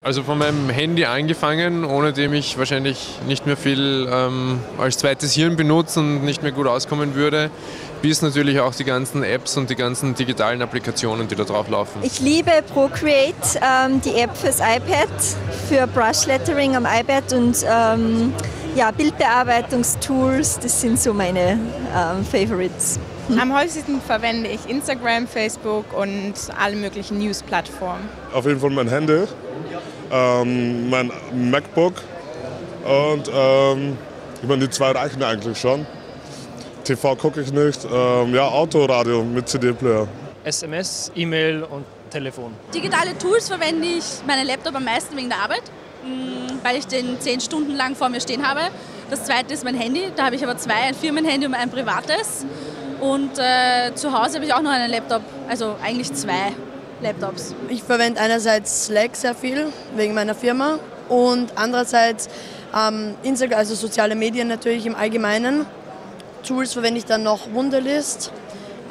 Also von meinem Handy angefangen, ohne dem ich wahrscheinlich nicht mehr viel ähm, als zweites Hirn benutze und nicht mehr gut auskommen würde, bis natürlich auch die ganzen Apps und die ganzen digitalen Applikationen, die da drauf laufen. Ich liebe Procreate, ähm, die App fürs iPad, für Brush Lettering am iPad und ähm, ja, Bildbearbeitungstools, das sind so meine ähm, Favorites. Am häufigsten verwende ich Instagram, Facebook und alle möglichen News-Plattformen. Auf jeden Fall mein Handy, ähm, mein MacBook und ähm, ich meine, die zwei reichen eigentlich schon. TV gucke ich nicht, ähm, ja, Autoradio mit CD-Player. SMS, E-Mail und Telefon. Digitale Tools verwende ich meinen Laptop am meisten wegen der Arbeit, mm, weil ich den zehn Stunden lang vor mir stehen habe. Das zweite ist mein Handy, da habe ich aber zwei, ein Firmenhandy und ein privates. Und äh, zu Hause habe ich auch noch einen Laptop, also eigentlich zwei Laptops. Ich verwende einerseits Slack sehr viel wegen meiner Firma und andererseits ähm, Instagram, also soziale Medien natürlich im Allgemeinen. Tools verwende ich dann noch Wunderlist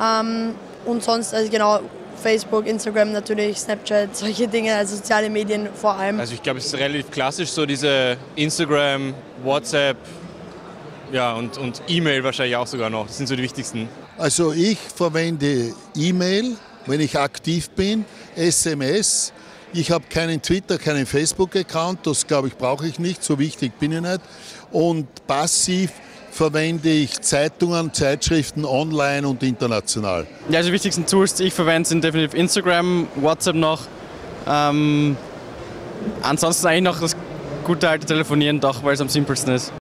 ähm, und sonst also genau Facebook, Instagram natürlich, Snapchat, solche Dinge, also soziale Medien vor allem. Also ich glaube, es ist relativ klassisch so diese Instagram, WhatsApp, ja, und, und E-Mail wahrscheinlich auch sogar noch. Das sind so die wichtigsten. Also ich verwende E-Mail, wenn ich aktiv bin, SMS. Ich habe keinen Twitter, keinen Facebook-Account, das glaube ich brauche ich nicht, so wichtig bin ich nicht. Und passiv verwende ich Zeitungen, Zeitschriften online und international. Ja, also die wichtigsten Tools, die ich verwende, sind definitiv Instagram, WhatsApp noch. Ähm, ansonsten eigentlich noch das gute alte Telefonieren, doch, weil es am simpelsten ist.